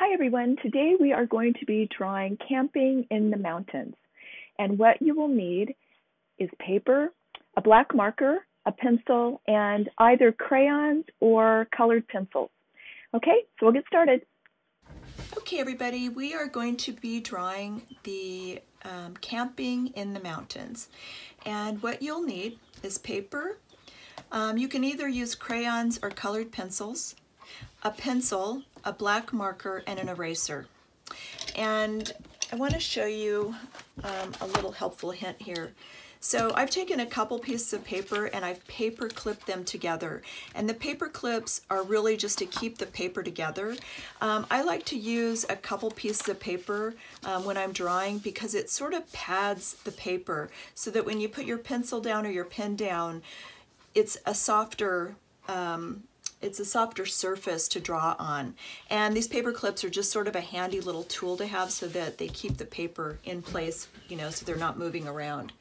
Hi everyone, today we are going to be drawing camping in the mountains. And what you will need is paper, a black marker, a pencil, and either crayons or colored pencils. Okay, so we'll get started. Okay everybody, we are going to be drawing the um, camping in the mountains. And what you'll need is paper. Um, you can either use crayons or colored pencils a pencil, a black marker, and an eraser. And I want to show you um, a little helpful hint here. So I've taken a couple pieces of paper and I've paper clipped them together. And the paper clips are really just to keep the paper together. Um, I like to use a couple pieces of paper um, when I'm drawing because it sort of pads the paper so that when you put your pencil down or your pen down, it's a softer um, it's a softer surface to draw on. And these paper clips are just sort of a handy little tool to have so that they keep the paper in place, you know, so they're not moving around.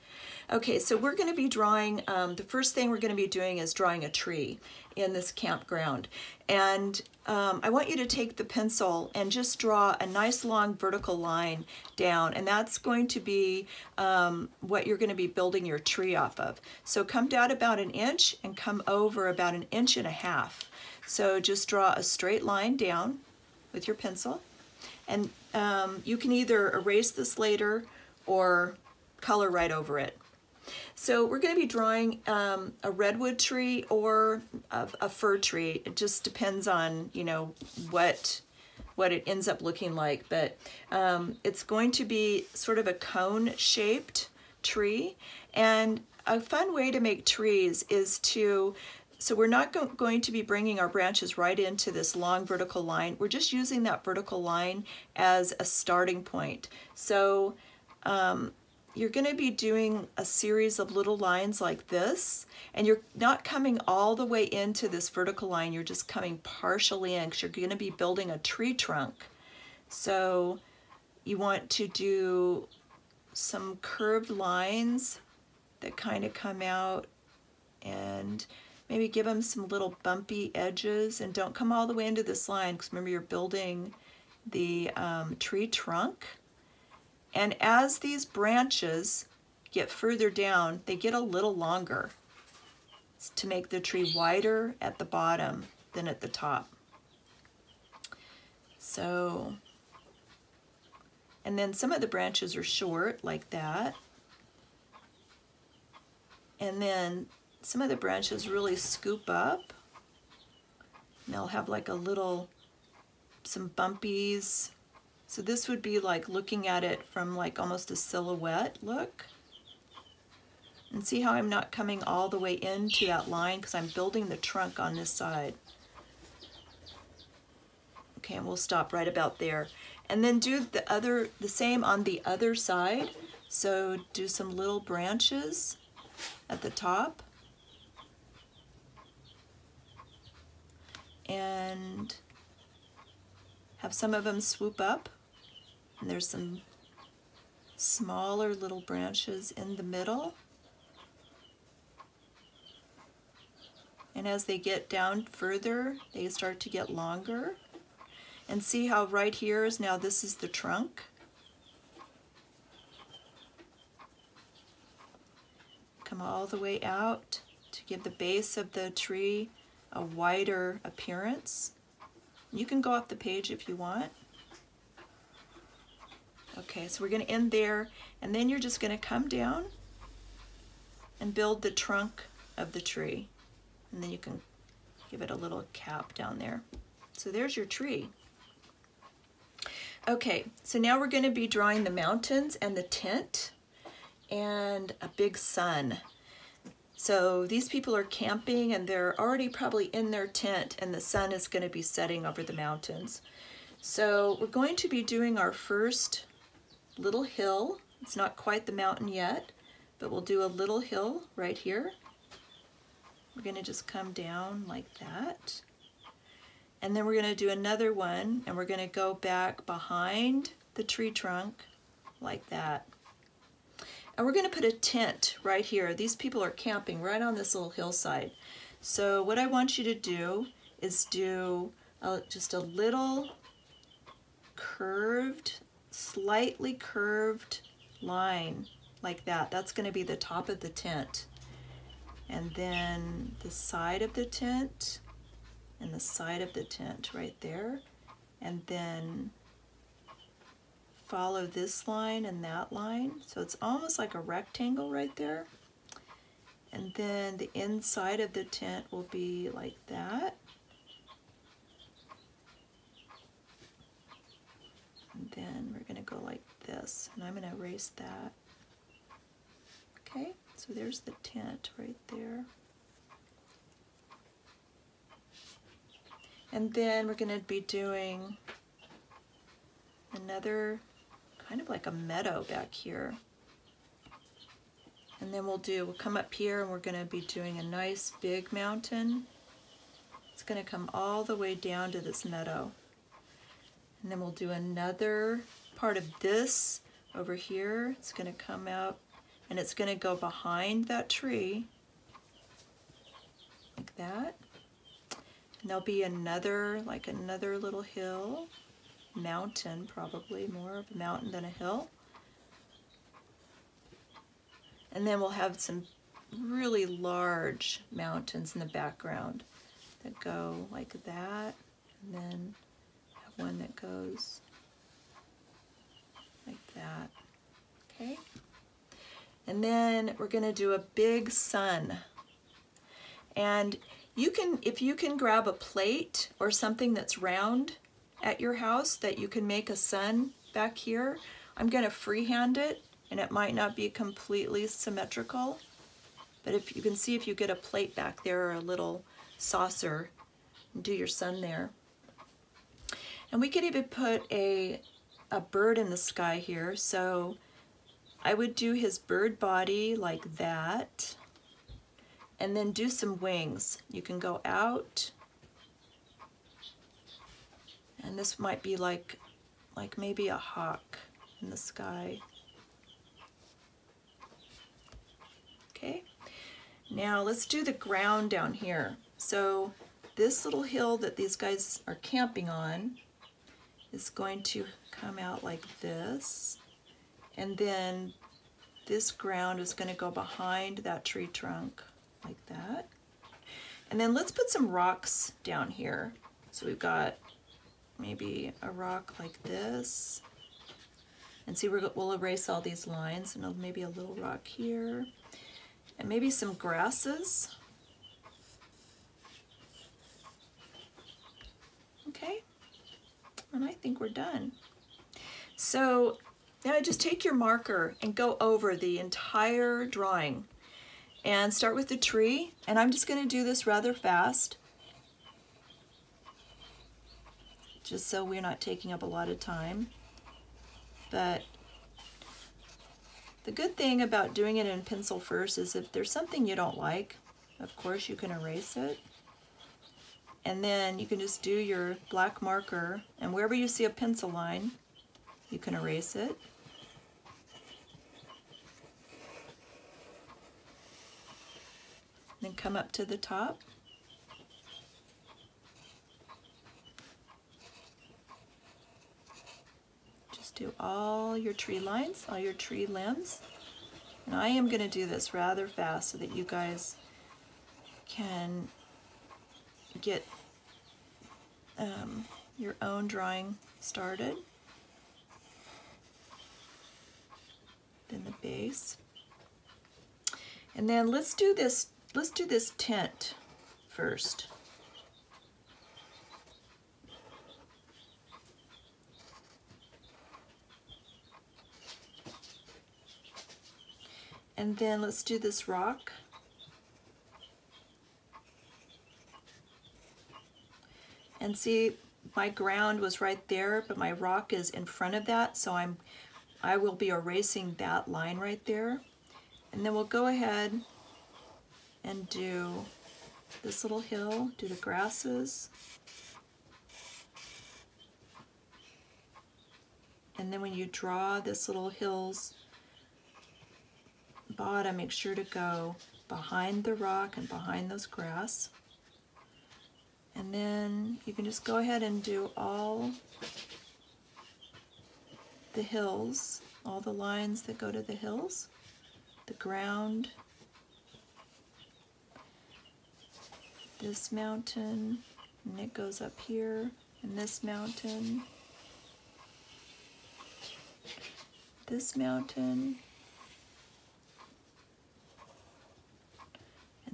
Okay, so we're going to be drawing, um, the first thing we're going to be doing is drawing a tree in this campground. And um, I want you to take the pencil and just draw a nice long vertical line down. And that's going to be um, what you're going to be building your tree off of. So come down about an inch and come over about an inch and a half. So just draw a straight line down with your pencil. And um, you can either erase this later or color right over it. So we're going to be drawing um, a redwood tree or a, a, fir tree. It just depends on, you know, what what it ends up looking like. But um, it's going to be sort of a cone-shaped tree. And a fun way to make trees is to so we're not go going to be bringing our branches right into this long vertical line. We're just using that vertical line as a starting point. So um, you're going to be doing a series of little lines like this and you're not coming all the way into this vertical line you're just coming partially in because you're going to be building a tree trunk. So you want to do some curved lines that kind of come out and maybe give them some little bumpy edges and don't come all the way into this line because remember you're building the um, tree trunk and as these branches get further down, they get a little longer to make the tree wider at the bottom than at the top. So, and then some of the branches are short like that. And then some of the branches really scoop up. And they'll have like a little, some bumpies so this would be like looking at it from like almost a silhouette look. And see how I'm not coming all the way into that line because I'm building the trunk on this side. Okay, and we'll stop right about there. And then do the other, the same on the other side. So do some little branches at the top. And have some of them swoop up. And there's some smaller little branches in the middle. And as they get down further, they start to get longer. And see how right here is now this is the trunk. Come all the way out to give the base of the tree a wider appearance. You can go off the page if you want. Okay, so we're going to end there, and then you're just going to come down and build the trunk of the tree. And then you can give it a little cap down there. So there's your tree. Okay, so now we're going to be drawing the mountains and the tent and a big sun. So these people are camping and they're already probably in their tent and the sun is going to be setting over the mountains. So we're going to be doing our first little hill. It's not quite the mountain yet, but we'll do a little hill right here. We're going to just come down like that. And then we're going to do another one, and we're going to go back behind the tree trunk like that. And we're going to put a tent right here. These people are camping right on this little hillside. So what I want you to do is do a, just a little curved, slightly curved line like that. That's going to be the top of the tent. And then the side of the tent and the side of the tent right there. And then follow this line and that line. So it's almost like a rectangle right there. And then the inside of the tent will be like that. And then go like this. And I'm going to erase that. Okay, so there's the tent right there. And then we're going to be doing another kind of like a meadow back here. And then we'll do, we'll come up here and we're going to be doing a nice big mountain. It's going to come all the way down to this meadow. And then we'll do another part of this over here. It's going to come out and it's going to go behind that tree like that. And there'll be another, like another little hill, mountain probably, more of a mountain than a hill. And then we'll have some really large mountains in the background that go like that. And then one that goes like that. Okay. And then we're going to do a big sun. And you can, if you can grab a plate or something that's round at your house that you can make a sun back here, I'm going to freehand it and it might not be completely symmetrical. But if you can see if you get a plate back there or a little saucer, do your sun there. And we could even put a, a bird in the sky here. So I would do his bird body like that and then do some wings. You can go out and this might be like like maybe a hawk in the sky. Okay, now let's do the ground down here. So this little hill that these guys are camping on is going to come out like this. And then this ground is going to go behind that tree trunk like that. And then let's put some rocks down here. So we've got maybe a rock like this. And see, we'll erase all these lines and maybe a little rock here and maybe some grasses. Okay, and I think we're done. So now just take your marker and go over the entire drawing and start with the tree. And I'm just going to do this rather fast just so we're not taking up a lot of time. But the good thing about doing it in pencil first is if there's something you don't like, of course you can erase it. And then you can just do your black marker, and wherever you see a pencil line, you can erase it. Then come up to the top. Just do all your tree lines, all your tree limbs. And I am going to do this rather fast so that you guys can get um, your own drawing started. Then the base. And then let's do this, let's do this tent first. And then let's do this rock. And see, my ground was right there, but my rock is in front of that, so I'm, I will be erasing that line right there. And then we'll go ahead and do this little hill, do the grasses. And then when you draw this little hills bottom, make sure to go behind the rock and behind those grass. And then you can just go ahead and do all the hills, all the lines that go to the hills, the ground, this mountain, and it goes up here, and this mountain, this mountain,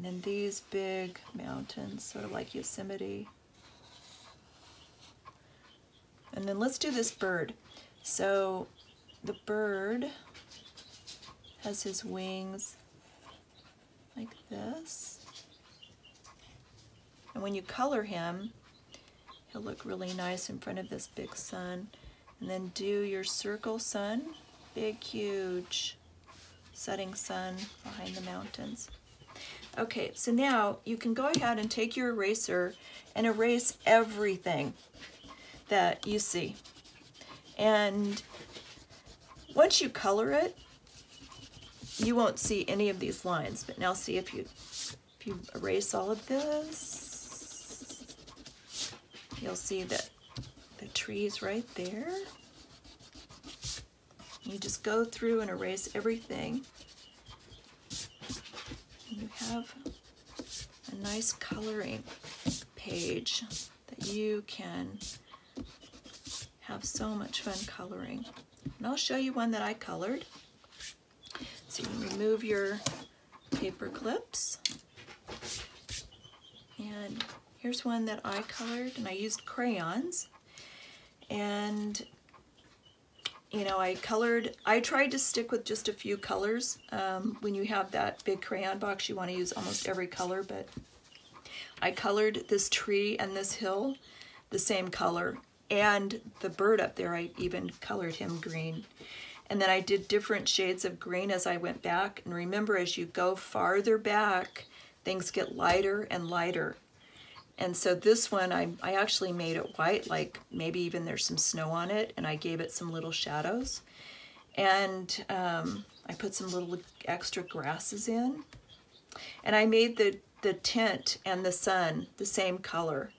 and then these big mountains, sort of like Yosemite. And then let's do this bird. So the bird has his wings like this. And when you color him, he'll look really nice in front of this big sun. And then do your circle sun, big, huge setting sun behind the mountains. Okay, so now you can go ahead and take your eraser and erase everything that you see. And once you color it, you won't see any of these lines. But now see if you if you erase all of this, you'll see that the tree's right there. You just go through and erase everything. Have a nice coloring page that you can have so much fun coloring. And I'll show you one that I colored. So you can remove your paper clips. And here's one that I colored and I used crayons. And you know, I colored, I tried to stick with just a few colors. Um, when you have that big crayon box, you want to use almost every color, but I colored this tree and this hill the same color and the bird up there, I even colored him green. And then I did different shades of green as I went back. And remember, as you go farther back, things get lighter and lighter. And so this one, I, I actually made it white, like maybe even there's some snow on it, and I gave it some little shadows. And um, I put some little extra grasses in. And I made the, the tint and the sun the same color.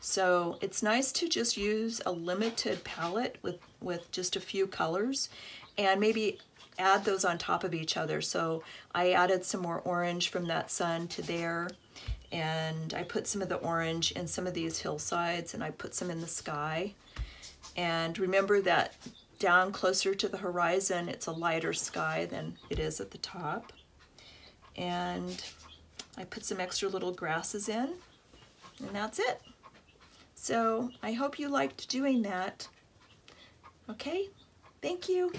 So it's nice to just use a limited palette with, with just a few colors and maybe add those on top of each other. So I added some more orange from that sun to there and I put some of the orange in some of these hillsides and I put some in the sky. And remember that down closer to the horizon, it's a lighter sky than it is at the top. And I put some extra little grasses in and that's it. So I hope you liked doing that. Okay, thank you.